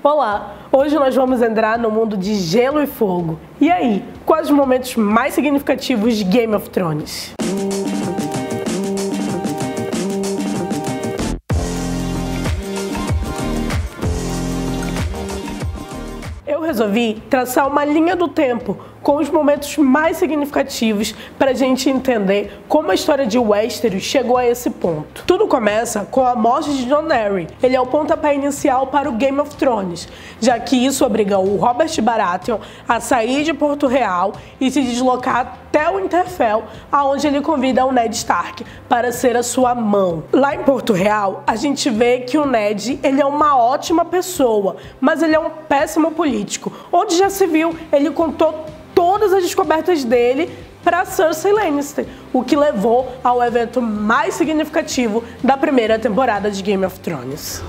Olá! Hoje nós vamos entrar no mundo de gelo e fogo. E aí, quais os momentos mais significativos de Game of Thrones? Eu resolvi traçar uma linha do tempo com os momentos mais significativos para a gente entender como a história de Westeros chegou a esse ponto. Tudo começa com a morte de Jon Arryn. Ele é o pontapé inicial para o Game of Thrones, já que isso obriga o Robert Baratheon a sair de Porto Real e se deslocar até o Interfell, aonde ele convida o Ned Stark para ser a sua mão. Lá em Porto Real, a gente vê que o Ned ele é uma ótima pessoa, mas ele é um péssimo político. Onde já se viu, ele contou todas as descobertas dele para Cersei Lannister, o que levou ao evento mais significativo da primeira temporada de Game of Thrones.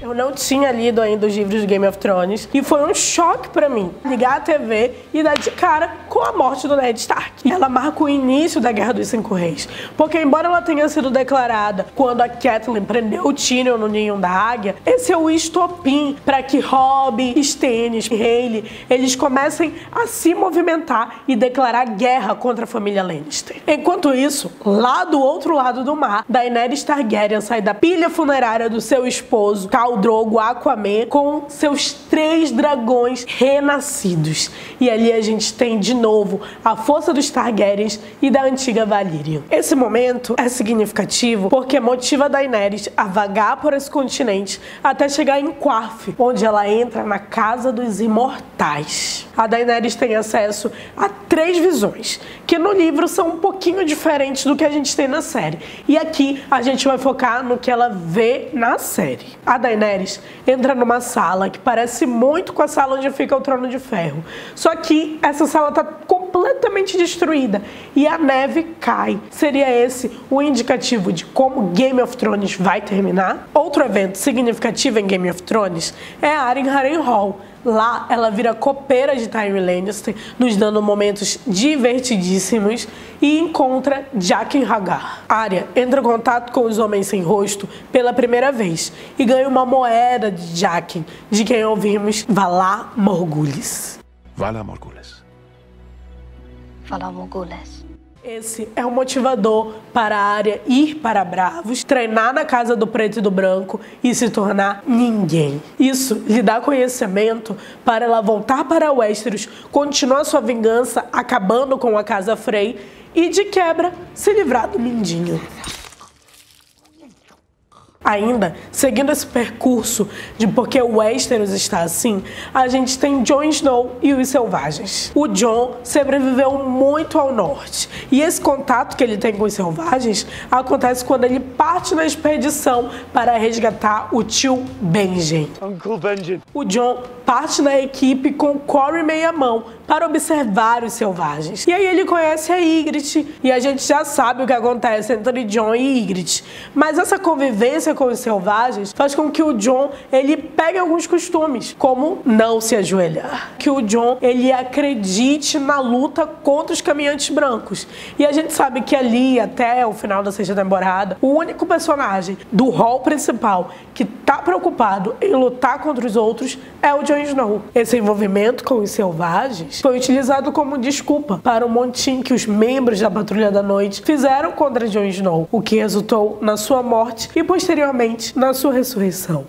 Eu não tinha lido ainda os livros de Game of Thrones e foi um choque para mim ligar a TV e dar de cara com a morte do Ned Stark. Ela marca o início da Guerra dos Cinco Reis, porque embora ela tenha sido declarada quando a Catelyn prendeu o Tyrion no ninho da águia, esse é o estopim para que Robb, Stannis e Hayley eles comecem a se movimentar e declarar guerra contra a família Lannister. Enquanto isso, lá do outro lado do mar, Daenerys Targaryen sai da pilha funerária do seu esposo, Khal Drogo Aquaman com seus três dragões renascidos. E ali a gente tem de novo a força dos Targaryens e da antiga Valyrian. Esse momento é significativo porque motiva Daenerys a vagar por esse continente até chegar em Quarth, onde ela entra na Casa dos Imortais. A Daenerys tem acesso a três visões, que no livro são um pouquinho diferentes do que a gente tem na série. E aqui a gente vai focar no que ela vê na série. A Daenerys entra numa sala que parece muito com a sala onde fica o Trono de Ferro. Só que essa sala está completamente destruída e a neve cai. Seria esse o indicativo de como Game of Thrones vai terminar? Outro evento significativo em Game of Thrones é a Arryn Harrenhal Lá ela vira copeira de Tyrion Lannister, nos dando momentos divertidíssimos e encontra Jaqen Hagar. Arya entra em contato com os homens sem rosto pela primeira vez e ganha uma moeda de Jaqen, de quem ouvimos Valar Morgulhs. Valar Morgulhs. Esse é o motivador para a área ir para Bravos, treinar na casa do preto e do branco e se tornar ninguém. Isso lhe dá conhecimento para ela voltar para Westeros, continuar sua vingança acabando com a casa Frey e de quebra se livrar do Mindinho. Ainda, seguindo esse percurso de porque o Westeros está assim, a gente tem Jon Snow e os Selvagens. O Jon sobreviveu muito ao norte e esse contato que ele tem com os Selvagens acontece quando ele parte na expedição para resgatar o tio Benjen. Uncle Benjen. O Jon parte na equipe com Corey Meia-Mão para observar os selvagens. E aí ele conhece a Ygritte e a gente já sabe o que acontece entre Jon e Ygritte. Mas essa convivência com os selvagens faz com que o Jon ele pegue alguns costumes, como não se ajoelhar. Que o Jon ele acredite na luta contra os caminhantes brancos. E a gente sabe que ali até o final da sexta temporada, o único personagem do rol principal que tá preocupado em lutar contra os outros é o Jon Snow. Esse envolvimento com os selvagens foi utilizado como desculpa para o montim que os membros da Patrulha da Noite fizeram contra Jon Snow, o que resultou na sua morte e posteriormente na sua ressurreição.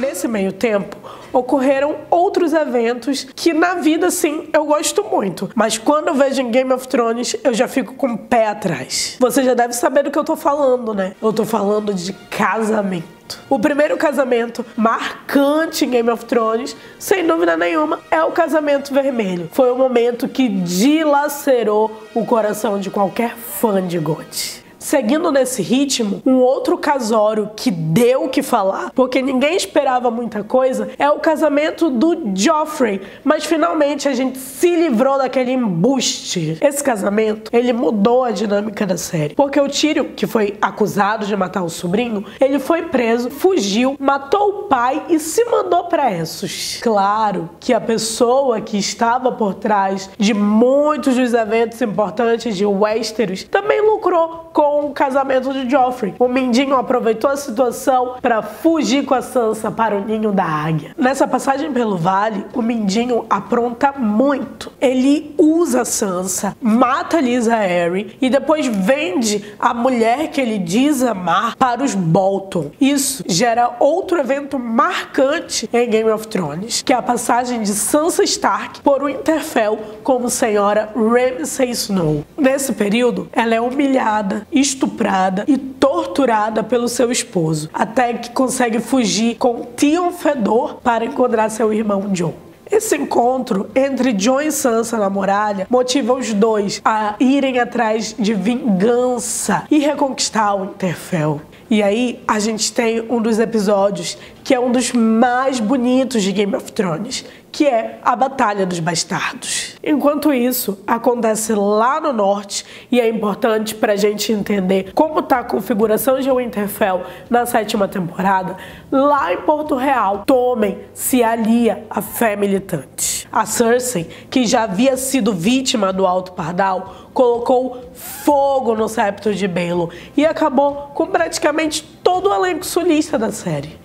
Nesse meio tempo, ocorreram outros eventos que na vida, sim, eu gosto muito. Mas quando eu vejo em Game of Thrones, eu já fico com o pé atrás. Você já deve saber do que eu tô falando, né? Eu tô falando de casamento. O primeiro casamento marcante em Game of Thrones, sem dúvida nenhuma, é o casamento vermelho. Foi o momento que dilacerou o coração de qualquer fã de GOT. Seguindo nesse ritmo, um outro casório que deu o que falar, porque ninguém esperava muita coisa, é o casamento do Joffrey. Mas finalmente a gente se livrou daquele embuste. Esse casamento, ele mudou a dinâmica da série. Porque o Tyrion, que foi acusado de matar o sobrinho, ele foi preso, fugiu, matou o pai e se mandou para Essos. Claro que a pessoa que estava por trás de muitos dos eventos importantes de Westeros também lucrou com com o casamento de Joffrey. O Mindinho aproveitou a situação para fugir com a Sansa para o ninho da águia. Nessa passagem pelo vale, o Mindinho apronta muito. Ele usa a Sansa, mata Lisa Harry e depois vende a mulher que ele diz amar para os Bolton. Isso gera outro evento marcante em Game of Thrones, que é a passagem de Sansa Stark por Winterfell como senhora Ramsay Snow. Nesse período, ela é humilhada e estuprada e torturada pelo seu esposo, até que consegue fugir com Tion Fedor para encontrar seu irmão John. Esse encontro entre John e Sansa na muralha motiva os dois a irem atrás de vingança e reconquistar o Interfell. E aí a gente tem um dos episódios que é um dos mais bonitos de Game of Thrones, que é a Batalha dos Bastardos. Enquanto isso acontece lá no norte e é importante para a gente entender como está a configuração de Winterfell na sétima temporada, lá em Porto Real, Tommen se alia à fé militante. A Cersei, que já havia sido vítima do Alto Pardal, colocou fogo no septo de Baelor e acabou com praticamente todo o elenco sulista da série.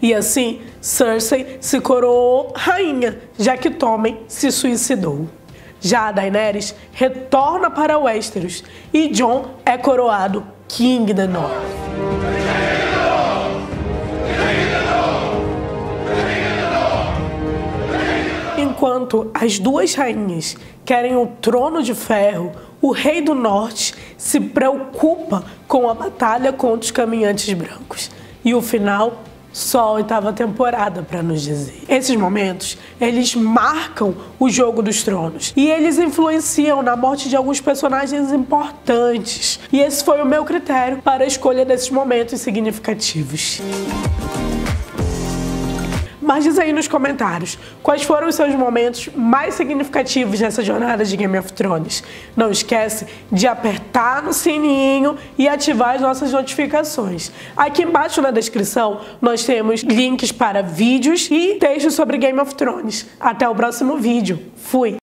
E assim, Cersei se coroou rainha, já que Tommen se suicidou. Já Daenerys retorna para Westeros e Jon é coroado King the North. Enquanto as duas rainhas querem o trono de ferro, o rei do norte se preocupa com a batalha contra os caminhantes brancos. E o final só a oitava temporada para nos dizer. Esses momentos, eles marcam o jogo dos tronos e eles influenciam na morte de alguns personagens importantes. E esse foi o meu critério para a escolha desses momentos significativos. Mas diz aí nos comentários quais foram os seus momentos mais significativos nessa jornada de Game of Thrones. Não esquece de apertar no sininho e ativar as nossas notificações. Aqui embaixo na descrição nós temos links para vídeos e textos sobre Game of Thrones. Até o próximo vídeo. Fui!